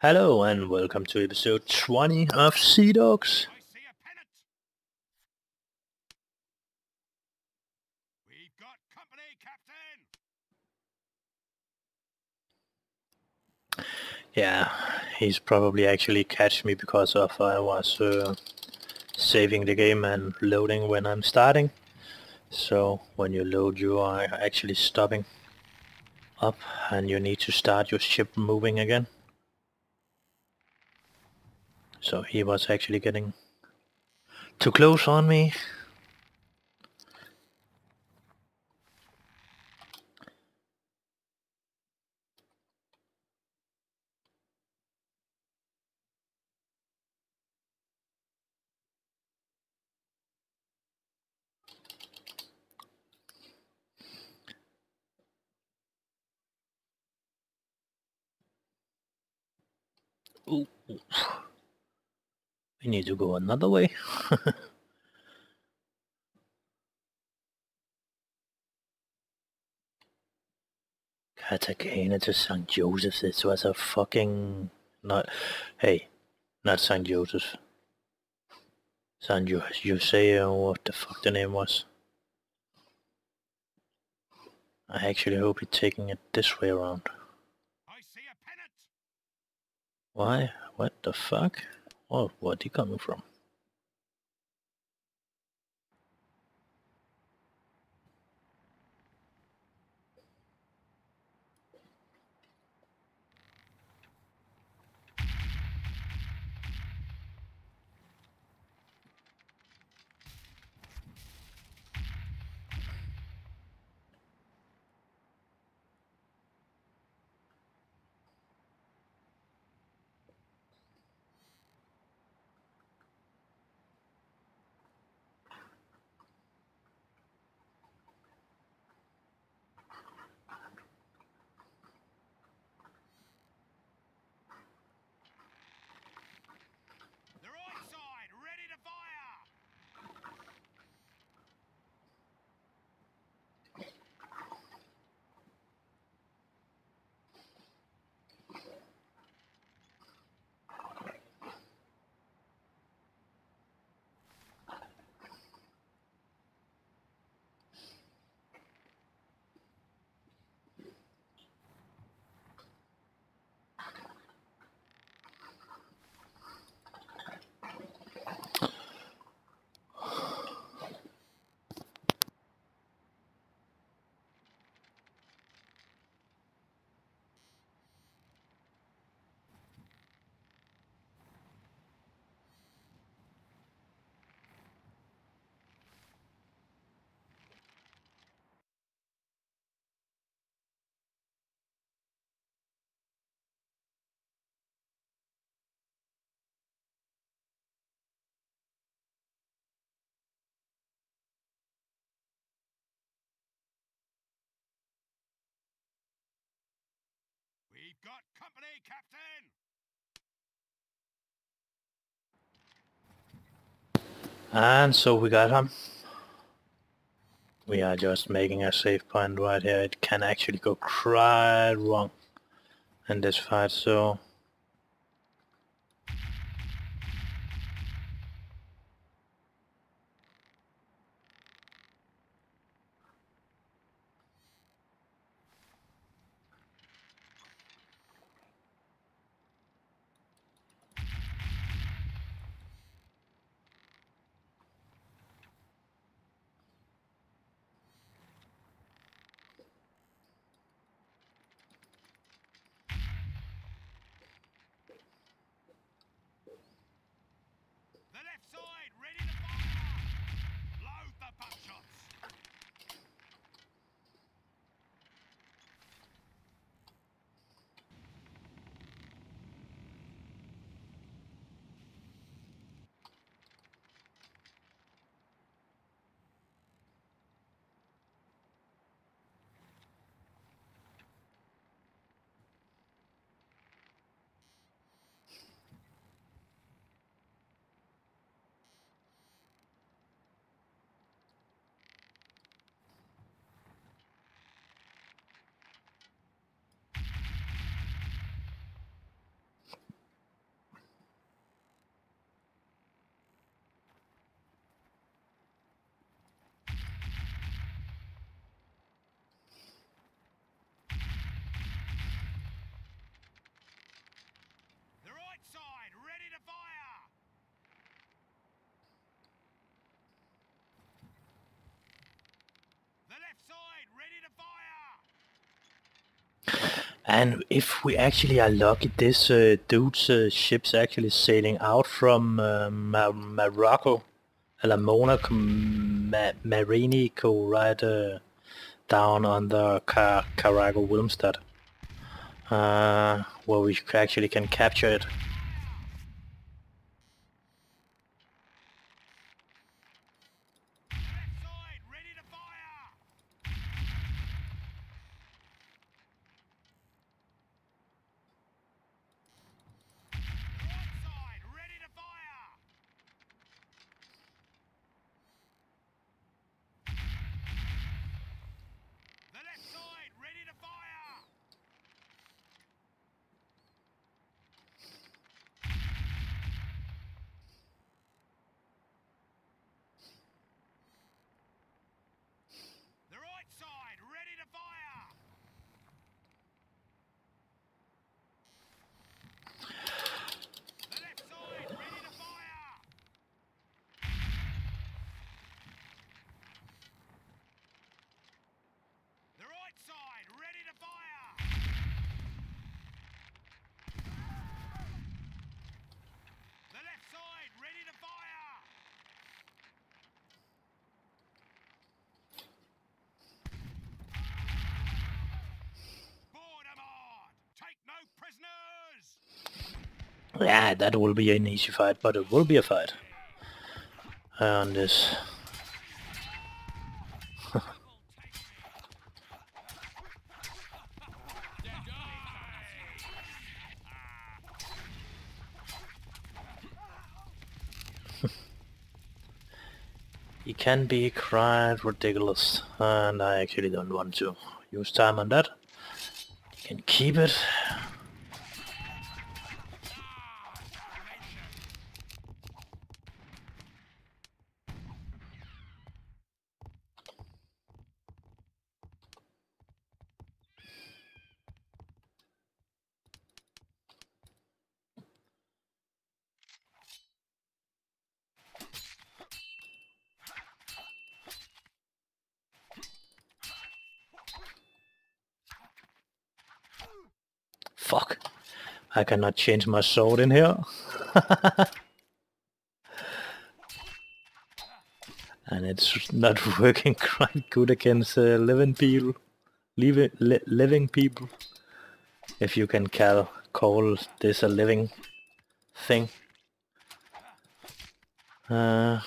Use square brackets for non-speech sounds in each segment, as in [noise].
Hello and welcome to episode 20 of Sea Dogs. Yeah, he's probably actually catch me because of I was uh, saving the game and loading when I'm starting. So when you load you are actually stopping up and you need to start your ship moving again. So he was actually getting too close on me. Ooh. We need to go another way. Cartagena to St. Joseph. This was a fucking not. Hey, not St. Joseph. San Jo- Jose or what the fuck the name was. I actually hope he's taking it this way around. I see a pennant. Why? What the fuck? Oh, what he coming from? The right side, ready to fire. We've got company, Captain. And so we got him. We are just making a safe point right here. It can actually go quite wrong in this fight, so... And if we actually are lucky, this uh, dude's uh, ship's actually sailing out from uh, Mar- Morocco, eller Monaco, Ma- Marinico, right uh, down on the Car- Carago Willemstad, uh, where we actually can capture it. Yeah, that will be an easy fight, but it will be a fight. on this. [laughs] It can be quite ridiculous, and I actually don't want to use time on that. You can keep it. Fuck. I cannot change my sword in here. [laughs] and it's not [laughs] working quite good against uh, living people. Living, li living people. If you can call, call this a living thing. Uh,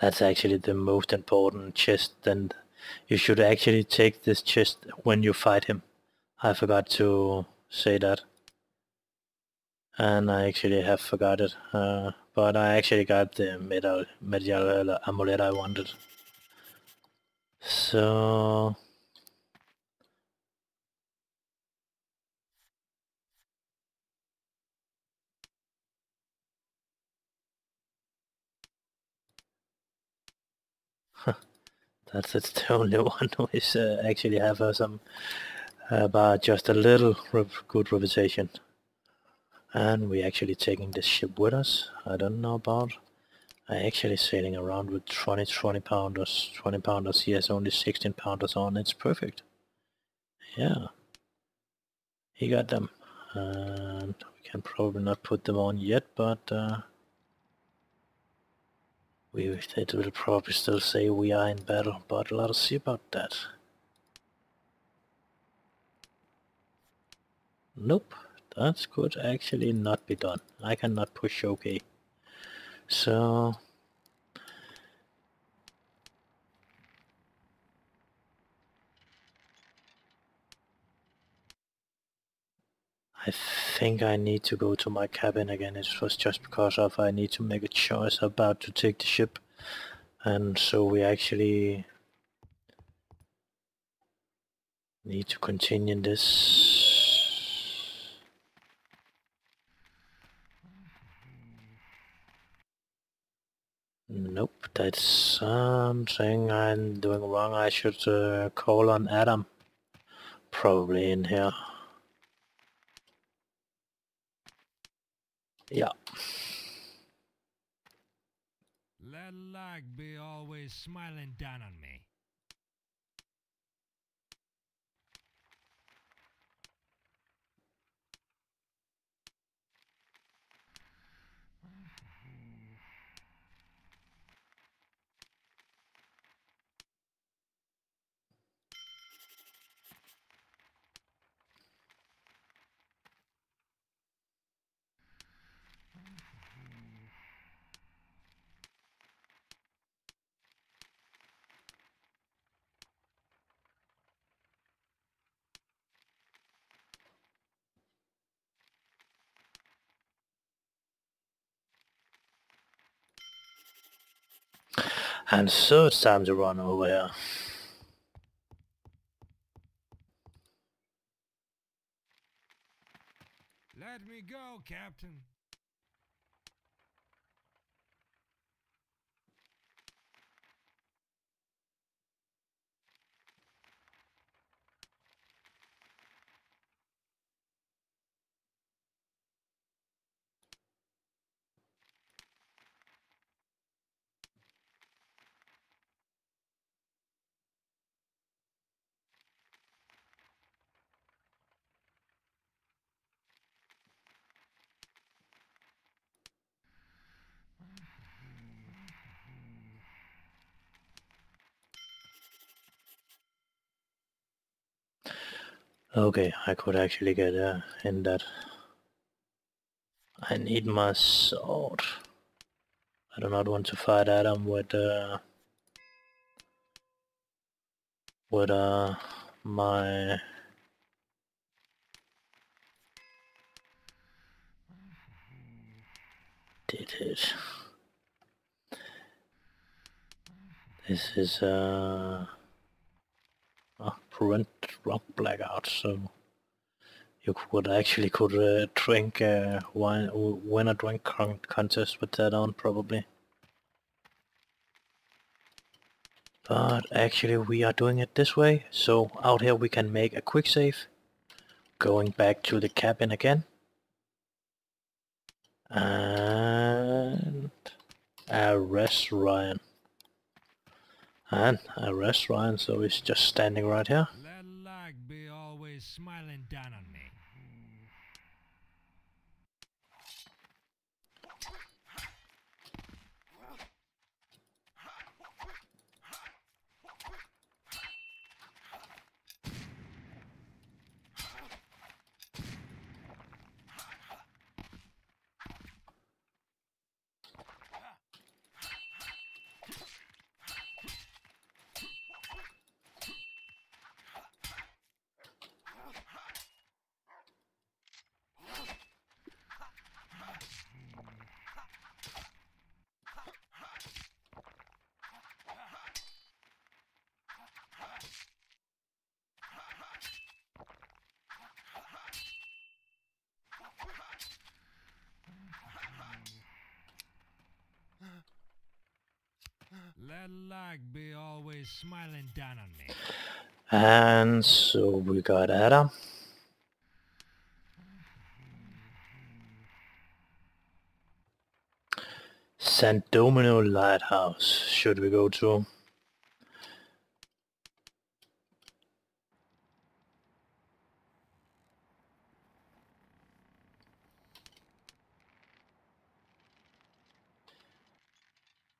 That's actually the most important chest and you should actually take this chest when you fight him. I forgot to say that. And I actually have forgot it. Uh, but I actually got the metal, metal uh, amulet I wanted. So... That's it's the [laughs] only one who is uh, actually have uh, some uh, but just a little good reputation. And we actually taking this ship with us. I don't know about. I actually sailing around with 20 20 pounders. 20 pounders. He has only 16 pounders on. It's perfect. Yeah. He got them. And we can probably not put them on yet, but uh, we it will probably still say we are in battle, but let us see about that. Nope, that could actually not be done. I cannot push OK. So I think I need to go to my cabin again. It was just because of I need to make a choice about to take the ship. And so we actually Need to continue this. Nope, that's something I'm doing wrong. I should uh, call on Adam. Probably in here. Yeah. Let luck be always smiling down on me. And so it's time to run over here. Let me go, Captain. Okay, I could actually get uh, in that. I need my sword. I do not want to fight Adam with uh, with uh, my did it. This is uh prevent rock blackout, so you could actually could uh, drink uh, wine, win a drink con contest with that on probably. But actually we are doing it this way, so out here we can make a quick save, going back to the cabin again. And arrest Ryan. And arrest Ryan, so he's just standing right here. Let luck be always smiling down on me. Let luck be always smiling down on me. And so we got Adam. San Domino Lighthouse should we go to?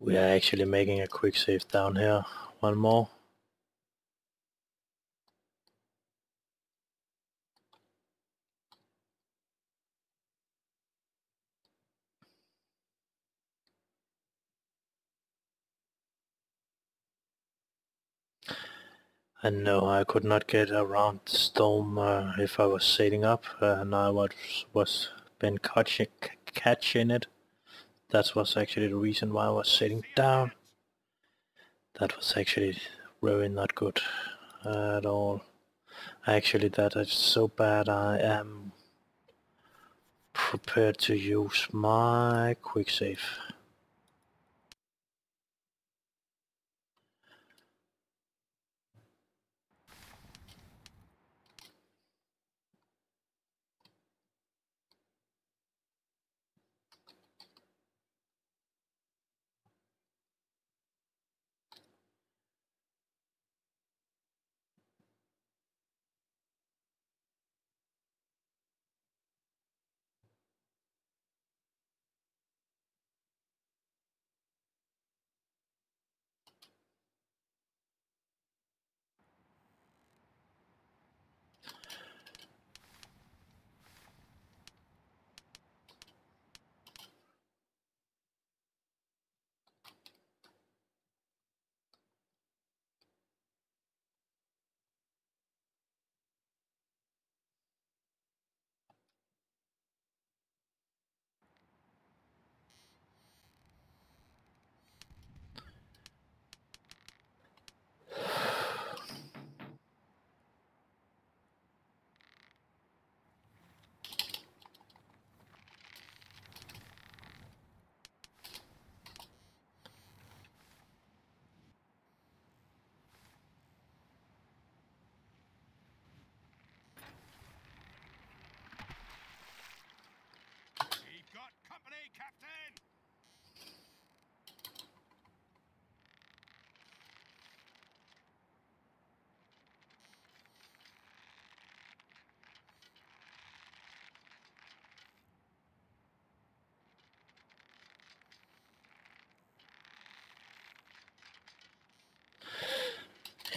We are actually making a quick save down here. One more. And no, I could not get around the storm uh, if I was sailing up, uh, and I was, was been catching, catching it. That was actually the reason why I was sitting down. That was actually really not good at all. Actually, that is so bad. I am prepared to use my quick save.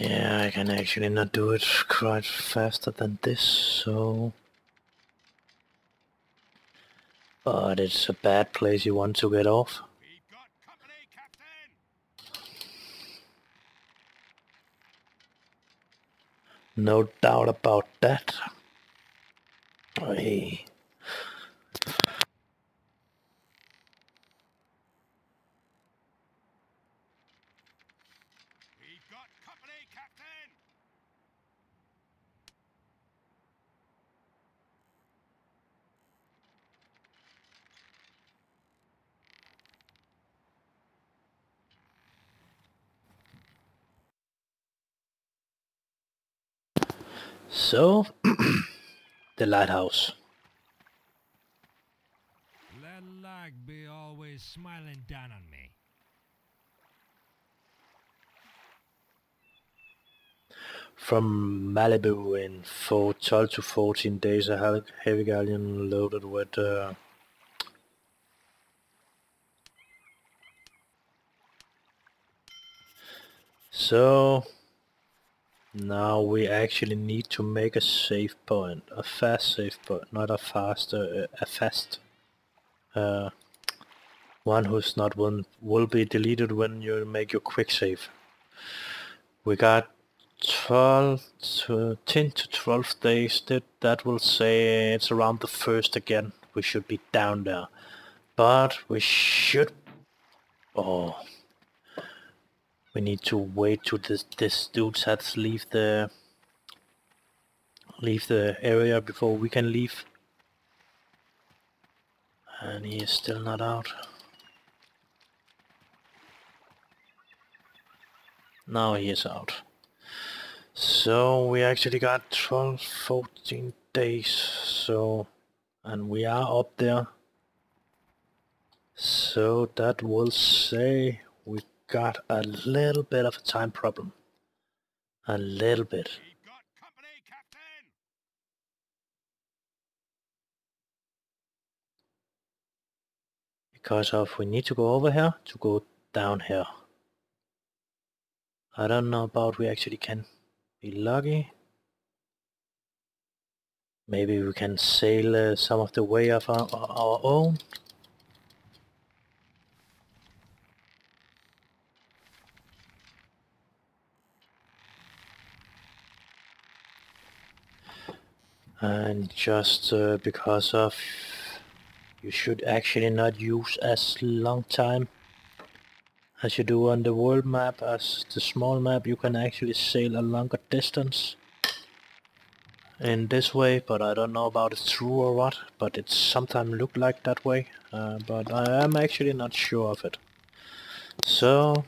Yeah, I can actually not do it quite faster than this, so... But it's a bad place you want to get off. No doubt about that. Hey. We've got company, Captain! So, [clears throat] the lighthouse. Let luck be always smiling down on me. From Malibu in for 12 to 14 days, a heavy galleon loaded with uh, So now we actually need to make a save point, a fast save point, not a faster, a fast uh, one who's not one will be deleted when you make your quick save. We got 12 to 10 to 12 days. That that will say it's around the first again. We should be down there, but we should. Oh, we need to wait till this this dude has leave the leave the area before we can leave. And he is still not out. Now he is out. So we actually got 12, 14 days. So, and we are up there. So that will say we got a little bit of a time problem. A little bit. Because of we need to go over here to go down here. I don't know about we actually can be lucky. Maybe we can sail uh, some of the way of our, our own. And just uh, because of you should actually not use as long time as you do on the world map as the small map you can actually sail a longer distance in this way, but I don't know about it's true or what, but it sometimes look like that way, uh, but I am actually not sure of it. So,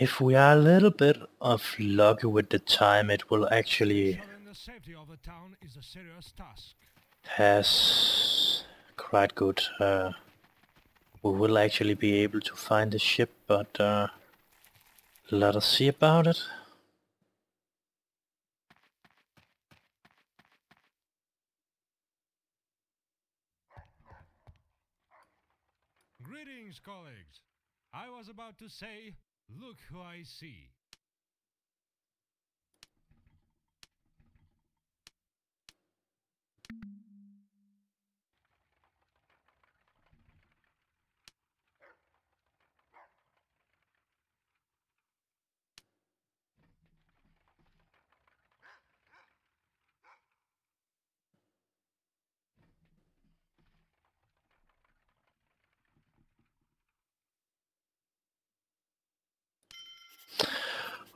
If we are a little bit of luck with the time, it will actually Ensuring the safety of the town is a serious task. has quite good. Uh, we will actually be able to find the ship, but uh, let us see about it. Greetings, colleagues. I was about to say, look who I see.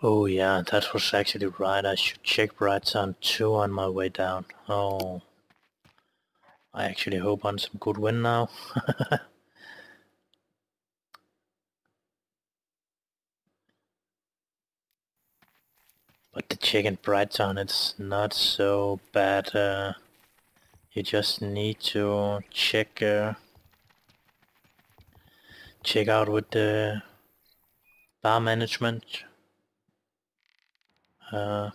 Oh yeah, that was actually right. I should check Brighton 2 on my way down. Oh. I actually hope on some good win now. [laughs] but the chicken Brighton, it's not so bad. Uh, you just need to check uh, check out with the bar management uh,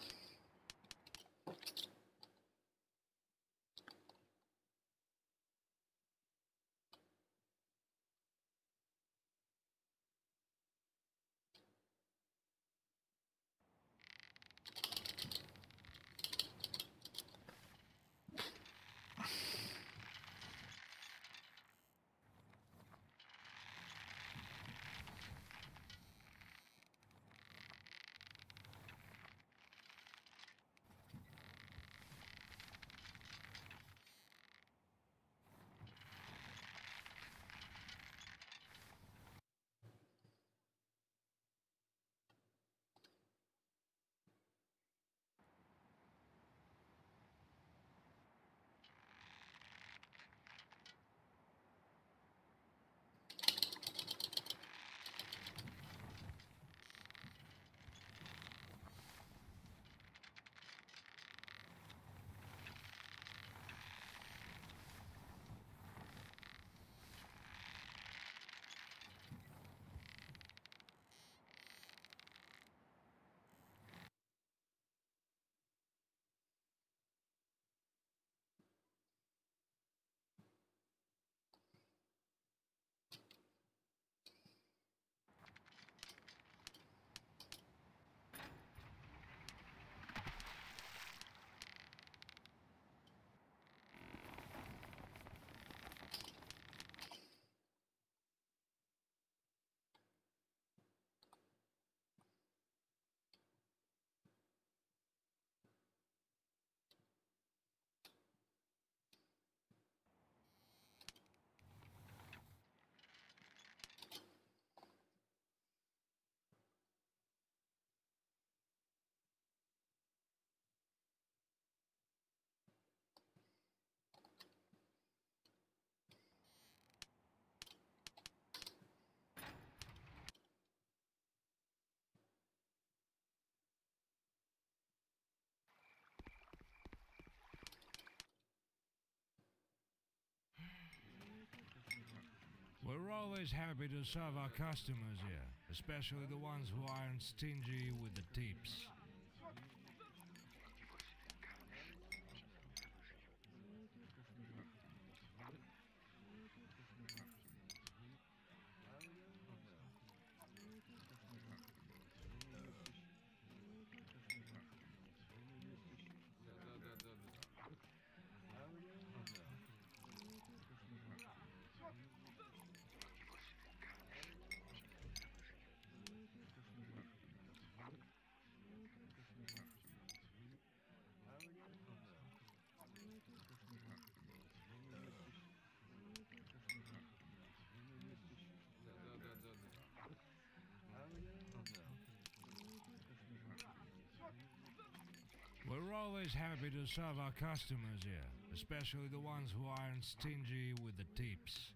We're always happy to serve our customers here, especially the ones who aren't stingy with the tips. We're always happy to serve our customers here, especially the ones who aren't stingy with the tips.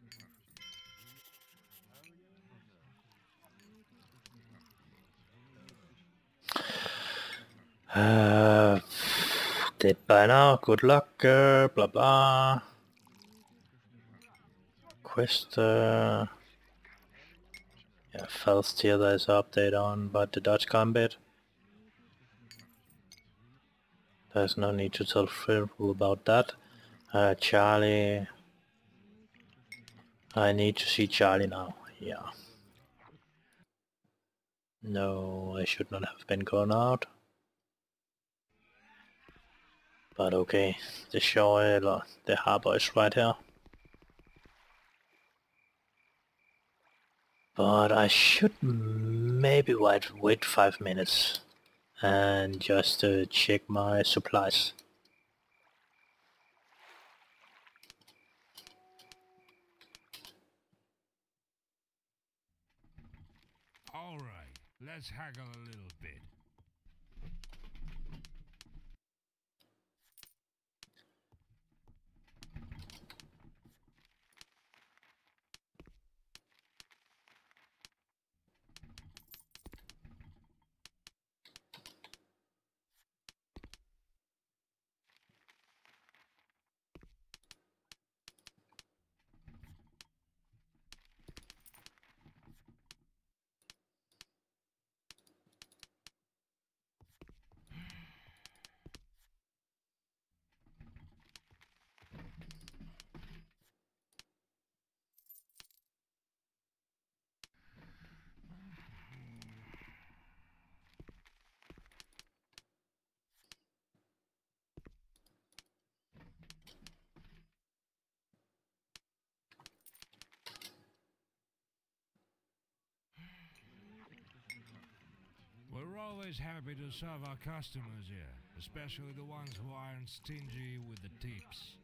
Uh, dead by now, good luck, uh, blah blah. Quest, uh, yeah, False tier there's update on, but the Dutch Gambit. There's no need to tell Phil about that. Uh, Charlie, I need to see Charlie now, yeah. No, I should not have been gone out. But okay, the shore eller the harbor is right here. But I should maybe wait, wait five minutes and just uh, check my supplies. Alright, let's haggle a little bit. We're always happy to serve our customers here, especially the ones who aren't stingy with the tips.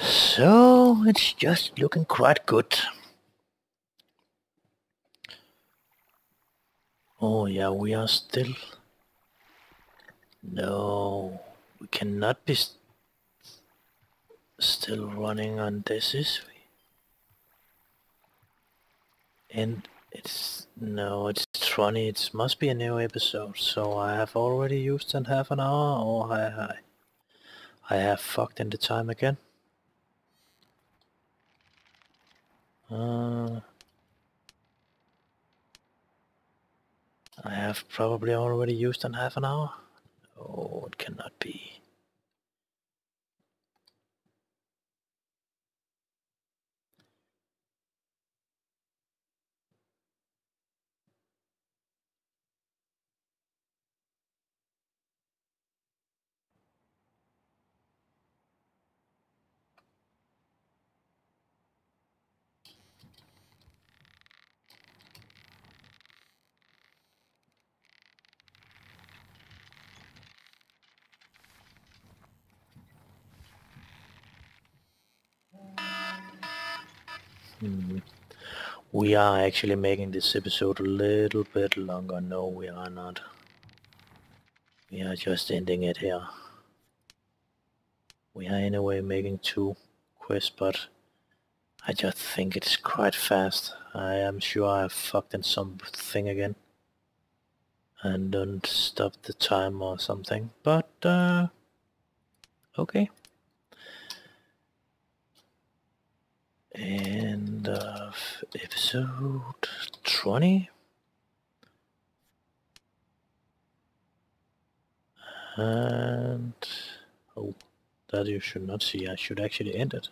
So it's just looking quite good. Oh yeah, we are still... No, we cannot be st still running on this, is we? And it's... No, it's funny, it must be a new episode, so I have already used in half an hour, or I, I, I have fucked in the time again. Uh, I have probably already used in half an hour. Oh, it cannot be. Hmm. We are actually making this episode a little bit longer. No, we are not. We are just ending it here. We are anyway making two quests, but I just think it's quite fast. I am sure I fucked in something again. And don't stop the time or something. But, uh, okay. End of episode 20. And, oh, that you should not see. I should actually end it.